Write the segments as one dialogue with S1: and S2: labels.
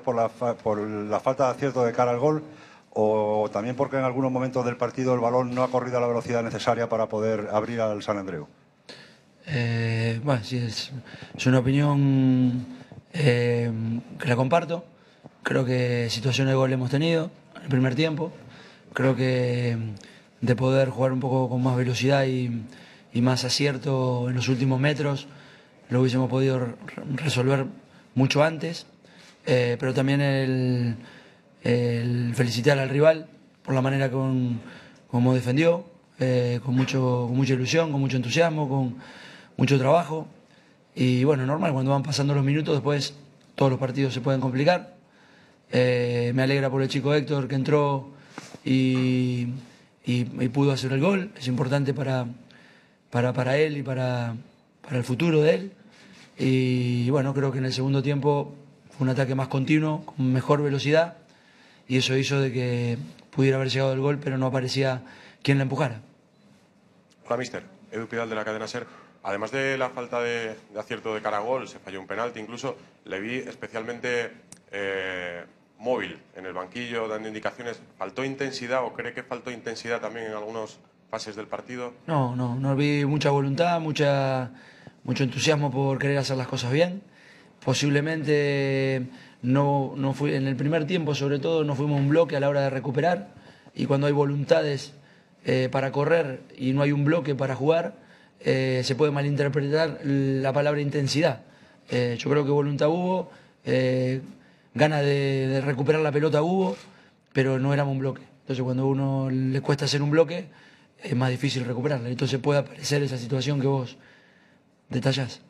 S1: por la, por la falta de acierto de cara al gol o también porque en algunos momentos del partido el balón no ha corrido a la velocidad necesaria para poder abrir al San Andreu?
S2: Eh, bueno, sí, es, es una opinión eh, que la comparto. Creo que situaciones de gol hemos tenido en el primer tiempo. Creo que de poder jugar un poco con más velocidad y, y más acierto en los últimos metros, lo hubiésemos podido resolver mucho antes. Eh, pero también el, el, felicitar al rival por la manera con, como defendió, eh, con, mucho, mucha ilusión, con mucho entusiasmo, con mucho trabajo. Y bueno, normal, cuando van pasando los minutos, después todos los partidos se pueden complicar. Eh, me alegra por el chico Héctor que entró y, y, y, pudo hacer el gol. Es importante para, para, para él y para, para el futuro de él. Y bueno, creo que en el segundo tiempo un ataque más continuo, con mejor velocidad, y eso hizo de que pudiera haber llegado el gol, pero no aparecía quien la empujara.
S3: Hola, mister. Edu Pidal de la cadena SER. Además de la falta de, de acierto de cara a gol, se falló un penalti, incluso le vi especialmente eh, móvil en el banquillo, dando indicaciones. ¿Faltó intensidad o cree que faltó intensidad también en algunas fases del partido?
S2: No, no, no vi mucha voluntad, mucha, mucho entusiasmo por querer hacer las cosas bien. Posiblemente no, no en el primer tiempo, sobre todo, no fuimos un bloque a la hora de recuperar y cuando hay voluntades eh, para correr y no hay un bloque para jugar, eh, se puede malinterpretar la palabra intensidad. Eh, yo creo que voluntad hubo, ganas de, de, recuperar la pelota hubo, pero no éramos un bloque. Entonces cuando a uno le cuesta hacer un bloque, es más difícil recuperarla. Entonces puede aparecer esa situación que vos detallás.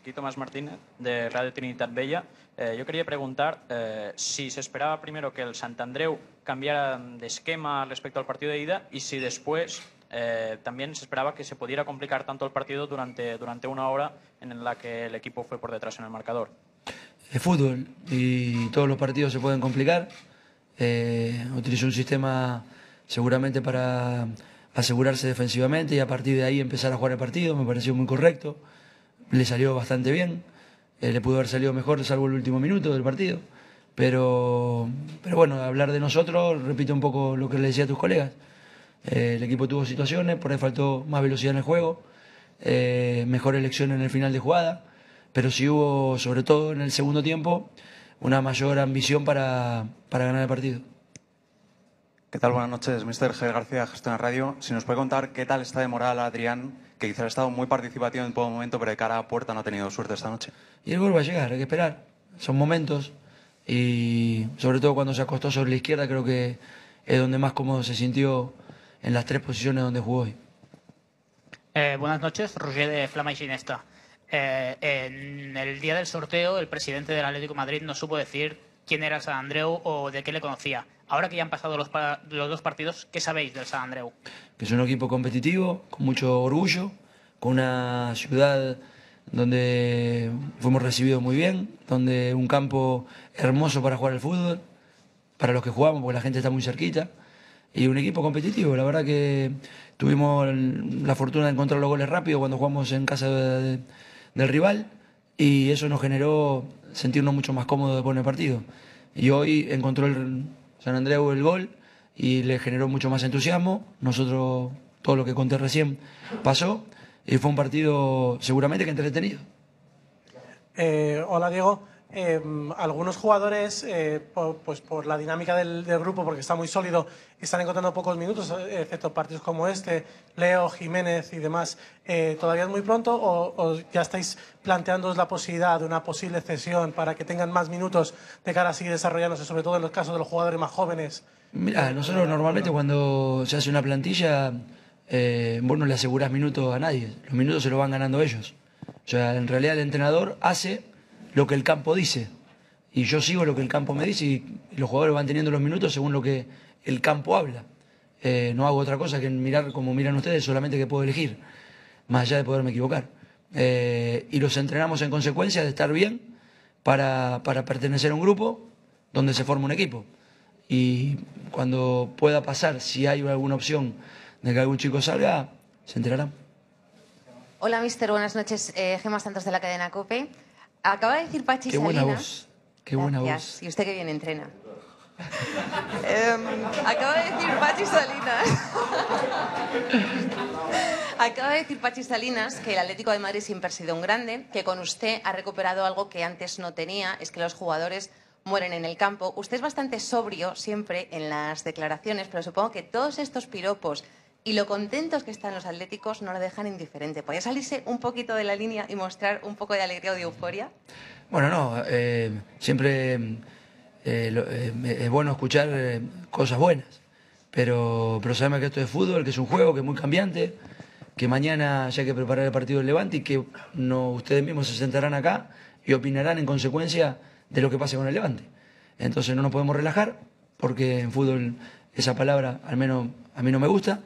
S4: Aquí Tomás Martínez, de Radio Trinidad Bella. Eh, yo quería preguntar eh, si se esperaba primero que el Santandreu cambiara de esquema respecto al partido de ida y si después eh, también se esperaba que se pudiera complicar tanto el partido durante, durante una hora en la que el equipo fue por detrás en el marcador.
S2: Es fútbol y todos los partidos se pueden complicar. Eh, utilizó un sistema seguramente para asegurarse defensivamente y a partir de ahí empezar a jugar el partido. Me pareció muy correcto. Le salió bastante bien. Eh, le pudo haber salido mejor, salvo el último minuto del partido. Pero, pero bueno, hablar de nosotros, repito un poco lo que le decía a tus colegas. Eh, el equipo tuvo situaciones, por ahí faltó más velocidad en el juego, eh, mejor elección en el final de jugada, pero sí hubo, sobre todo en el segundo tiempo, una mayor ambición para, para ganar el partido.
S5: ¿Qué tal? Buenas noches, Mr. G. García, Gestión de Radio. Si nos puede contar qué tal está de moral Adrián, que quizás ha estado muy participativo en todo momento, pero de cara a puerta no ha tenido suerte esta noche.
S2: Y el gol va a llegar, hay que esperar. Son momentos y sobre todo cuando se acostó sobre la izquierda creo que es donde más cómodo se sintió en las tres posiciones donde jugó hoy.
S6: Eh, buenas noches, Roger de Flama y Ginesta. Eh, en el día del sorteo, el presidente del Atlético de Madrid no supo decir quién era San Andreu o de qué le conocía. Ahora que ya han pasado los, los dos partidos, ¿qué sabéis del San Andreu?
S2: Que es un equipo competitivo, con mucho orgullo, con una ciudad donde fuimos recibidos muy bien, donde un campo hermoso para jugar al fútbol, para los que jugamos, porque la gente está muy cerquita y un equipo competitivo. La verdad que tuvimos la fortuna de encontrar los goles rápido cuando jugamos en casa de, de, del rival y eso nos generó sentirnos mucho más cómodos después en el partido. Y hoy encontró el San Andreu el gol y le generó mucho más entusiasmo. Nosotros, todo lo que conté recién, pasó y fue un partido seguramente que entretenido.
S7: Eh, hola Diego. Eh, algunos jugadores, eh, por, pues por la dinámica del, grupo, porque está muy sólido, están encontrando pocos minutos, excepto partidos como este, Leo, Jiménez y demás. Eh, ¿Todavía es muy pronto o, ya estáis planteando la posibilidad de una posible cesión para que tengan más minutos de cara a seguir desarrollándose, sobre todo en los casos de los jugadores más jóvenes?
S2: Mira, nosotros normalmente cuando se hace una plantilla, eh, vos no le asegurás minutos a nadie, los minutos se los van ganando ellos. O sea, en realidad el entrenador hace lo que el campo dice. Y yo sigo lo que el campo me dice y los jugadores van teniendo los minutos según lo que el campo habla. Eh, no hago otra cosa que mirar como miran ustedes, solamente que puedo elegir, más allá de poderme equivocar. Eh, y los entrenamos en consecuencia de estar bien para, para pertenecer a un grupo donde se forma un equipo. Y cuando pueda pasar, si hay alguna opción de que algún chico salga, se enterarán.
S8: Hola, mister. Buenas noches. Eh, Gemma Santos de la cadena COPE. Acaba de decir Pachi
S2: Qué buena voz. Qué buena
S8: Gracias.
S2: voz.
S8: Y usted que bien entrena. Em, acaba de decir Pachi Salinas. acaba de decir Pachi Salinas que el Atlético de Madrid siempre ha sido un grande, que con usted ha recuperado algo que antes no tenía, es que los jugadores mueren en el campo. Usted es bastante sobrio siempre en las declaraciones, pero supongo que todos estos piropos y lo contentos que están los atléticos no lo dejan indiferente. ¿Podría salirse un poquito de la línea y mostrar un poco de alegría o de euforia?
S2: Bueno, no, eh, siempre eh, lo- eh, es bueno escuchar eh, cosas buenas, pero, pero sabemos que esto es fútbol, que es un juego, que es muy cambiante, que mañana ya hay que preparar el partido del Levante y que no, ustedes mismos se sentarán acá y opinarán en consecuencia de lo que pase con el Levante. Entonces no nos podemos relajar, porque en fútbol esa palabra al menos a mí no me gusta,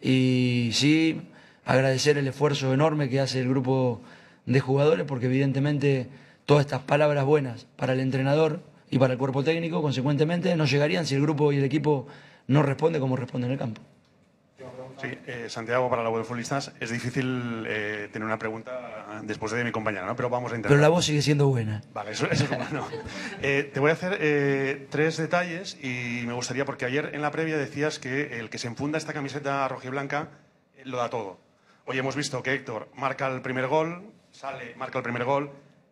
S2: y sí agradecer el esfuerzo enorme que hace el grupo de jugadores, porque evidentemente todas estas palabras buenas para el entrenador y para el cuerpo técnico, consecuentemente, no llegarían si el grupo y el equipo no responde como responde en el campo.
S9: Sí, eh, Santiago, para la web de futbolistas es difícil eh, tener una pregunta después de mi compañera, ¿no? Pero vamos a intentar.
S2: Pero la voz sigue siendo buena.
S9: Vale, eso, eso es bueno. Eh, te voy a hacer eh, tres detalles y me gustaría, porque ayer en la previa decías que el que se enfunda esta camiseta rojiblanca eh, lo da todo. Hoy hemos visto que Héctor marca el primer gol, sale, marca el primer gol,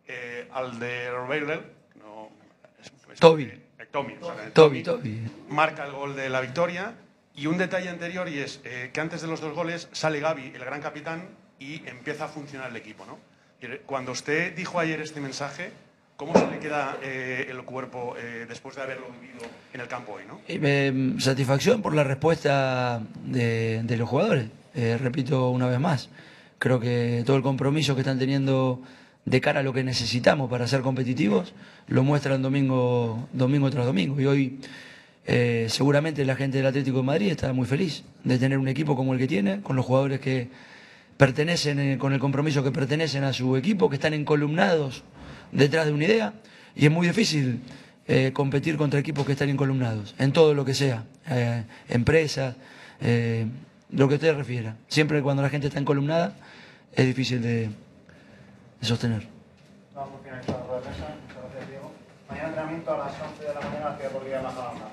S9: eh, al de Roberel, no, es- es-
S2: Toby.
S9: exactamente,
S2: Toby, Toby.
S9: marca el gol de la victoria. Y un detalle anterior y es eh, que antes de los dos goles sale Gaby, el gran capitán, y empieza a funcionar el equipo. ¿no? Cuando usted dijo ayer este mensaje, ¿cómo se le queda eh, el cuerpo eh, después de haberlo vivido en el campo hoy? ¿no?
S2: Me- satisfacción por la respuesta de, de los jugadores. Eh, repito una vez más, creo que todo el compromiso que están teniendo de cara a lo que necesitamos para ser competitivos lo muestran domingo, domingo tras domingo. Y hoy eh, seguramente la gente del Atlético de Madrid está muy feliz de tener un equipo como el que tiene, con los jugadores que pertenecen, eh, con el compromiso que pertenecen a su equipo, que están encolumnados detrás de una idea. Y es muy difícil eh, competir contra equipos que están encolumnados, en todo lo que sea, empresas, lo que usted refiera. Siempre cuando la gente está encolumnada es difícil de, sostener.
S10: Vamos a finalizar la rueda de prensa. Muchas gracias, Diego. Mañana entrenamiento a las 11 de la mañana, Ciudad Deportiva de Majadahonda.